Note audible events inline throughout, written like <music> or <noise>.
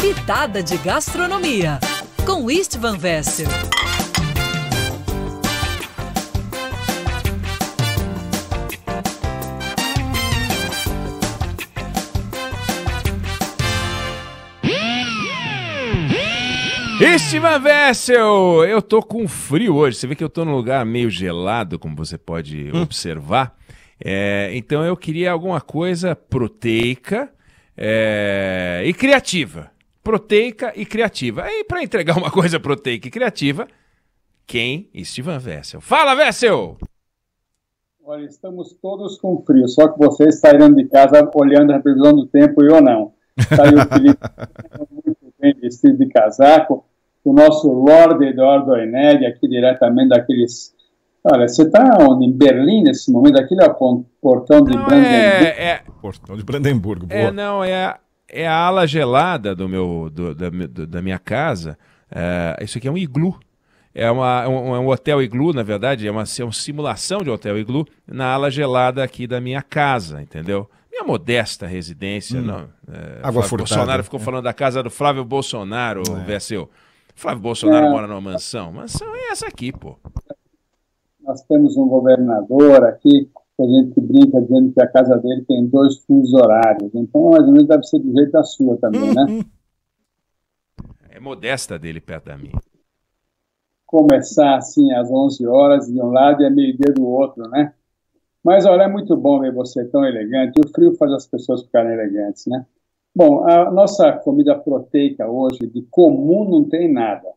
Pitada de Gastronomia, com Istvan Vessel. Estivan Vessel, eu tô com frio hoje. Você vê que eu tô num lugar meio gelado, como você pode Hum. observar. É, então eu queria alguma coisa proteica é, e criativa. Proteica e criativa. Aí, para entregar uma coisa proteica e criativa, quem? Estivan Vessel. Fala, Vessel! Olha, estamos todos com frio, só que vocês saíram de casa olhando a previsão do tempo e eu não. Saiu o Felipe <laughs> muito bem vestido de casaco, o nosso Lorde Eduardo Oineg, aqui diretamente daqueles. Olha, você está onde? Em Berlim nesse momento? Aquele é o portão de Não, Brandenburg. é, é, Portão de Brandemburgo. Boa. É, não, é é a ala gelada do meu, do- da, do- da minha casa. É, isso aqui é um iglu. É, uma, é um, é um hotel iglu, na verdade, é uma, é uma simulação de hotel iglu na ala gelada aqui da minha casa, entendeu? Minha modesta residência. Não, é, Água Flávio furtada. Bolsonaro ficou falando da casa do Flávio Bolsonaro, Vessel. Flávio Bolsonaro É. mora numa mansão. Mansão é essa aqui, pô. Nós temos um governador aqui, que a gente brinca dizendo que a casa dele tem dois fusos horários. Então, mais ou menos, deve ser do jeito da sua também, né? É modesta dele perto da minha. começar assim às 11 horas de um lado e a meio-dia do outro, né? Mas olha, é muito bom ver você tão elegante. O frio faz as pessoas ficarem elegantes, né? Bom, a nossa comida proteica hoje, de comum, não tem nada,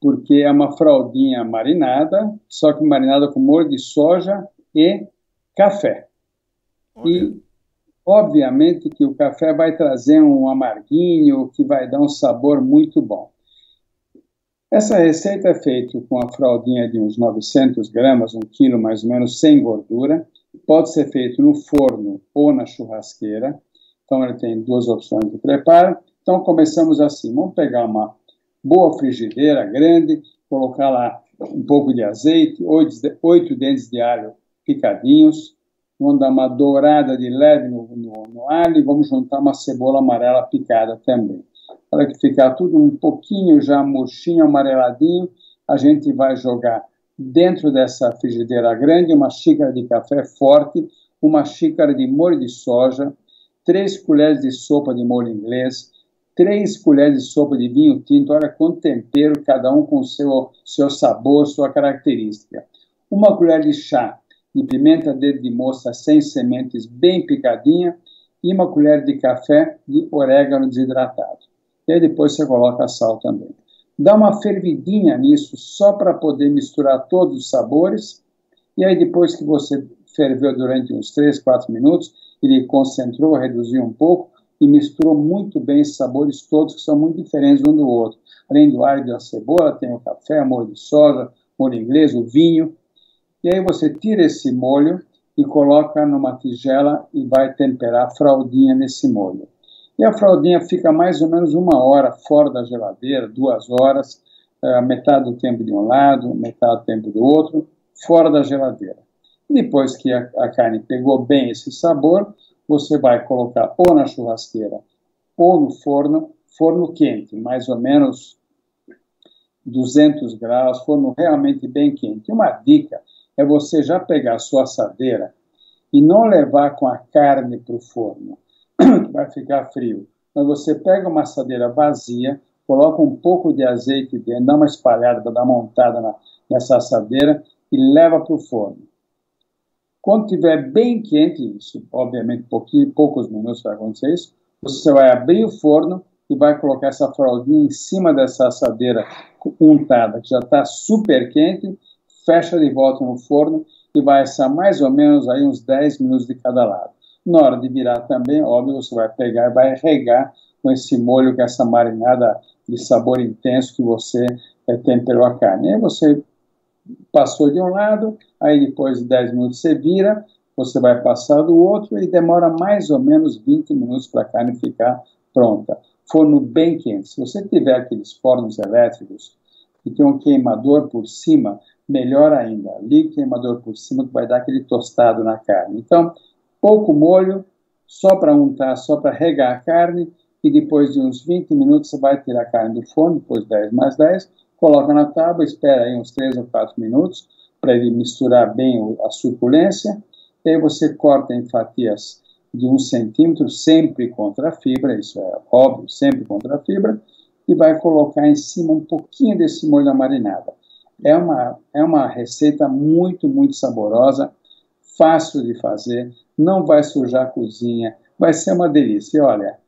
porque é uma fraldinha marinada, só que marinada com molho de soja e café. E, obviamente, que o café vai trazer um amarguinho que vai dar um sabor muito bom. Essa receita é feita com a fraldinha de uns 900 gramas, um quilo mais ou menos, sem gordura. Pode ser feito no forno ou na churrasqueira. Então, ele tem duas opções de preparo. Então, começamos assim. Vamos pegar uma boa frigideira grande, colocar lá um pouco de azeite, oito, oito dentes de alho picadinhos. Vamos dar uma dourada de leve no, no, no alho e vamos juntar uma cebola amarela picada também para que ficar tudo um pouquinho já murchinho, amareladinho, a gente vai jogar dentro dessa frigideira grande uma xícara de café forte, uma xícara de molho de soja, três colheres de sopa de molho inglês, três colheres de sopa de vinho tinto, olha quanto tempero, cada um com seu, seu sabor, sua característica. Uma colher de chá de pimenta dedo de moça sem sementes, bem picadinha, e uma colher de café de orégano desidratado e aí depois você coloca sal também. Dá uma fervidinha nisso só para poder misturar todos os sabores, e aí depois que você ferveu durante uns 3, 4 minutos, ele concentrou, reduziu um pouco e misturou muito bem esses sabores todos, que são muito diferentes um do outro. Além do alho e da cebola, tem o café, o molho de soja, molho inglês, o vinho. E aí você tira esse molho e coloca numa tigela e vai temperar a fraldinha nesse molho. E a fraldinha fica mais ou menos uma hora fora da geladeira, duas horas, uh, metade do tempo de um lado, metade do tempo do outro, fora da geladeira. Depois que a, a carne pegou bem esse sabor, você vai colocar ou na churrasqueira ou no forno, forno quente, mais ou menos 200 graus, forno realmente bem quente. Uma dica é você já pegar a sua assadeira e não levar com a carne para o forno <clears throat> vai ficar frio. Mas você pega uma assadeira vazia, coloca um pouco de azeite dentro, dá uma espalhada dar uma montada na, nessa assadeira e leva para o forno. Quando estiver bem quente, isso, obviamente pouquinho, poucos minutos vai acontecer isso, você vai abrir o forno e vai colocar essa fraldinha em cima dessa assadeira untada, que já está super quente, fecha de volta no forno e vai assar mais ou menos aí uns 10 minutos de cada lado. Na hora de virar também, óbvio, você vai pegar e vai regar com esse molho, com essa marinada de sabor intenso que você é, temperou a carne. Aí você passou de um lado, aí depois de 10 minutos você vira, você vai passar do outro e demora mais ou menos 20 minutos para a carne ficar pronta. Forno bem quente. Se você tiver aqueles fornos elétricos que tem um queimador por cima, melhor ainda. Ligue o queimador por cima que vai dar aquele tostado na carne. Então, pouco molho, só para untar, só para regar a carne, e depois de uns 20 minutos você vai tirar a carne do forno, depois 10 mais 10, coloca na tábua, espera aí uns 3 ou 4 minutos para ele misturar bem a suculência, e aí você corta em fatias de um centímetro, sempre contra a fibra, isso é óbvio, sempre contra a fibra, e vai colocar em cima um pouquinho desse molho da marinada. É uma, é uma receita muito, muito saborosa, fácil de fazer, não vai sujar a cozinha, vai ser uma delícia. E olha,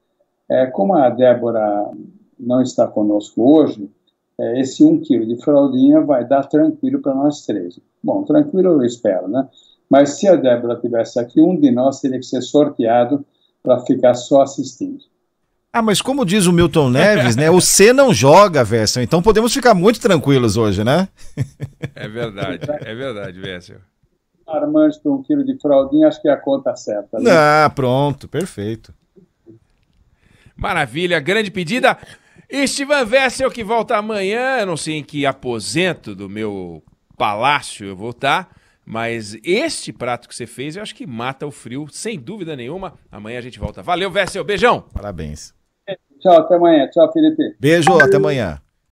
é, como a Débora não está conosco hoje, é, esse um quilo de fraldinha vai dar tranquilo para nós três. Bom, tranquilo eu espero, né? Mas se a Débora tivesse aqui, um de nós teria que ser sorteado para ficar só assistindo. Ah, mas como diz o Milton Neves, né? O C não joga, Vessel. Então podemos ficar muito tranquilos hoje, né? <laughs> É verdade, é verdade, Vessel. Armante por um quilo de fraldinha, acho que é a conta certa. Né? Ah, pronto, perfeito. Maravilha, grande pedida. Estevan Vessel que volta amanhã, eu não sei em que aposento do meu palácio eu vou estar, mas este prato que você fez eu acho que mata o frio, sem dúvida nenhuma. Amanhã a gente volta. Valeu, Vessel, beijão. Parabéns. Tchau, até amanhã. Tchau, Felipe. Beijo, até amanhã.